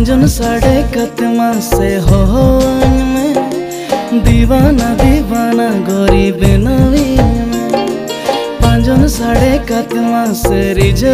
पांजन साढ़े कतमा से हो में। दीवाना दीवाना गोरी बिनवी में। पांजन साढ़े कतमा से रिझ